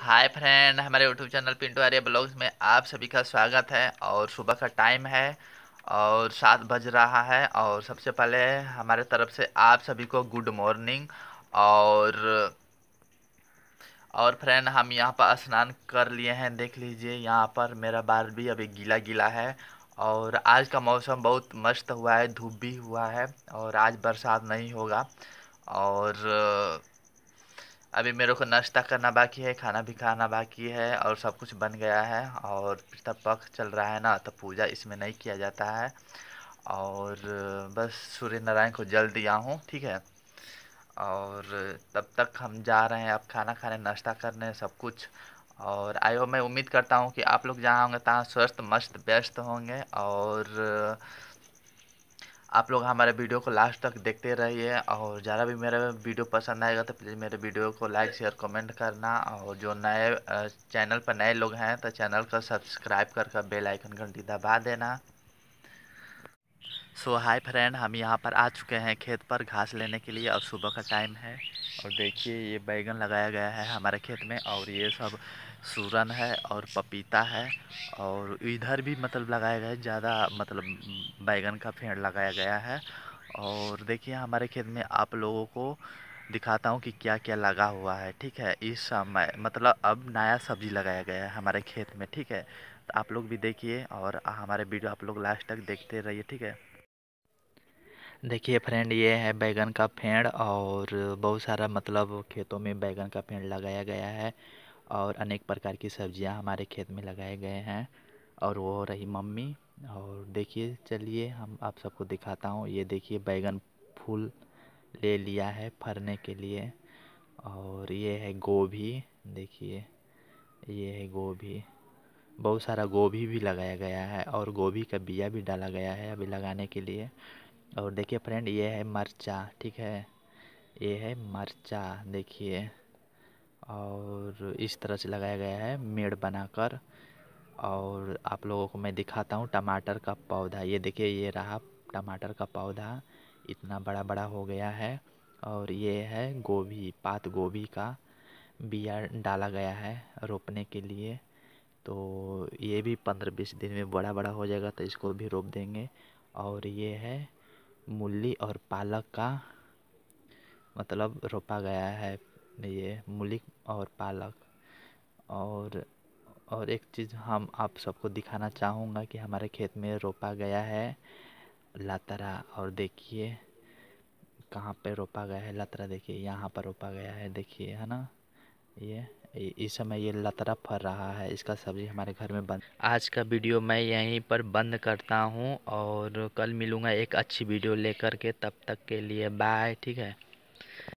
हाय friend हमारे YouTube channel Pintu Arya vlogs में आप सभी का स्वागत है और सुबह का टाइम है और सात बज रहा है और सबसे पहले हमारे तरफ़ से आप सभी को गुड मॉर्निंग और और फ्रेंड हम यहाँ पर स्नान कर लिए हैं, देख लीजिए यहाँ पर मेरा बाल भी अभी गीला गीला है और आज का मौसम बहुत मस्त हुआ है, धूप भी हुआ है और आज बरसात नहीं होगा और अभी मेरे को नाश्ता करना बाकी है, खाना भी खाना बाकी है और सब कुछ बन गया है और तब पक्ष चल रहा है ना तो पूजा इसमें नहीं किया जाता है। और बस सूर्य नारायण को जल दिया हूँ, ठीक है। और तब तक हम जा रहे हैं, अब खाना खाने, नाश्ता करने, सब कुछ। और आयो, मैं उम्मीद करता हूँ कि आप लोग जहाँ होंगे, तहाँ स्वस्थ, मस्त, व्यस्त होंगे। और आप लोग हमारे वीडियो को लास्ट तक देखते रहिए और ज़रा भी मेरा वीडियो पसंद आएगा तो प्लीज़ मेरे वीडियो को लाइक शेयर कमेंट करना और जो नए चैनल पर नए लोग हैं तो चैनल को सब्सक्राइब करके कर बेल आइकन घंटी दबा देना। सो हाय फ्रेंड हम यहाँ पर आ चुके हैं खेत पर घास लेने के लिए और सुबह का टाइम है। और देखिए, ये बैगन लगाया गया है हमारे खेत में और ये सब सूरन है और पपीता है और इधर भी मतलब लगाया गया है, ज़्यादा मतलब बैगन का पेड़ लगाया गया है। और देखिए, हमारे खेत में आप लोगों को दिखाता हूँ कि क्या क्या लगा हुआ है, ठीक है? इस समय मतलब अब नया सब्ज़ी लगाया गया है हमारे खेत में, ठीक है? तो आप लोग भी देखिए और हमारे वीडियो आप लोग लास्ट तक देखते रहिए, ठीक है? देखिए फ्रेंड, ये है बैगन का पेड़ और बहुत सारा मतलब खेतों में बैगन का पेड़ लगाया गया है और अनेक प्रकार की सब्ज़ियाँ हमारे खेत में लगाए गए हैं और वो रही मम्मी। और देखिए, चलिए हम आप सबको दिखाता हूँ। ये देखिए बैगन फूल ले लिया है फरने के लिए और ये है गोभी। देखिए, ये है गोभी। बहुत सारा गोभी भी लगाया गया है और गोभी का बिया भी डाला गया है अभी लगाने के लिए। और देखिए फ्रेंड ये है मरचा, ठीक है? ये है मरचा, देखिए। और इस तरह से लगाया गया है मेड़ बनाकर। और आप लोगों को मैं दिखाता हूँ टमाटर का पौधा। ये देखिए, ये रहा टमाटर का पौधा। इतना बड़ा बड़ा हो गया है। और ये है गोभी, पात गोभी का बिया डाला गया है रोपने के लिए। तो ये भी पंद्रह बीस दिन में बड़ा बड़ा हो जाएगा तो इसको भी रोप देंगे। और ये है मूली और पालक का मतलब रोपा गया है ये मूली और पालक। और और एक चीज़ हम आप सबको दिखाना चाहूँगा कि हमारे खेत में रोपा गया है लतरा। और देखिए कहाँ पे रोपा गया है, लतरा देखिए, यहाँ पर रोपा गया है, देखिए, है ना? ये इस समय ये लतरा फर रहा है। इसका सब्ज़ी हमारे घर में बंद। आज का वीडियो मैं यहीं पर बंद करता हूँ और कल मिलूँगा एक अच्छी वीडियो लेकर के। तब तक के लिए बाय, ठीक है?